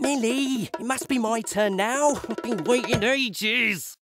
Millie, it must be my turn now. I've been waiting ages.